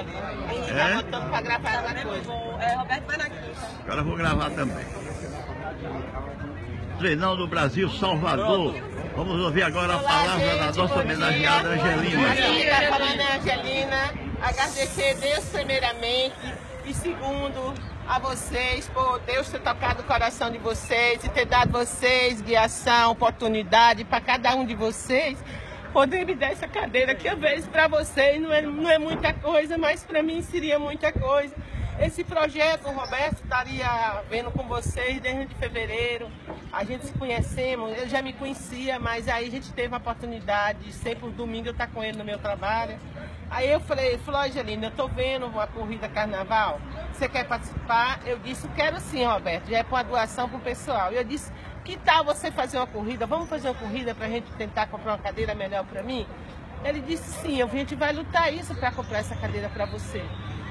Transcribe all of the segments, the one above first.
ali. E É? tá botando pra gravar alguma coisa. É, Roberto quinta. Agora eu vou gravar também. Treinão do Brasil, Salvador. Vamos ouvir agora a palavra da nossa homenageada dia. Angelina. Aqui tá a Angelina. Agradecer a Deus primeiramente e segundo a vocês por Deus ter tocado o coração de vocês e ter dado vocês guiação, oportunidade para cada um de vocês poder me dar essa cadeira que às vezes para vocês não é, não é muita coisa, mas para mim seria muita coisa. Esse projeto, o Roberto estaria vendo com vocês desde fevereiro. A gente se conhecemos, eu já me conhecia, mas aí a gente teve a oportunidade de sempre um domingo eu estar com ele no meu trabalho. Aí eu falei, falou, Angelina, eu tô vendo uma corrida carnaval, você quer participar? Eu disse, quero sim, Roberto, já é para doação pro pessoal. Eu disse, que tal você fazer uma corrida? Vamos fazer uma corrida para a gente tentar comprar uma cadeira melhor para mim? Ele disse sim, a gente vai lutar isso para comprar essa cadeira para você.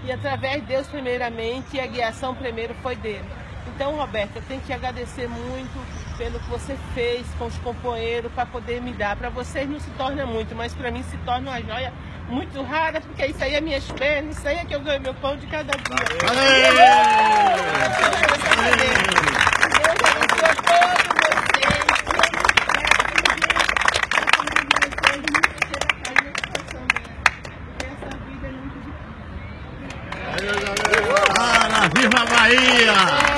E através de Deus primeiramente e a guiação primeiro foi dele. Então, Roberto, eu tenho que agradecer muito pelo que você fez com os companheiros para poder me dar. Para vocês não se torna muito, mas para mim se torna uma joia muito rara, porque isso aí é minhas pernas, isso aí é que eu ganho meu pão de cada dia. Para, viva Bahia!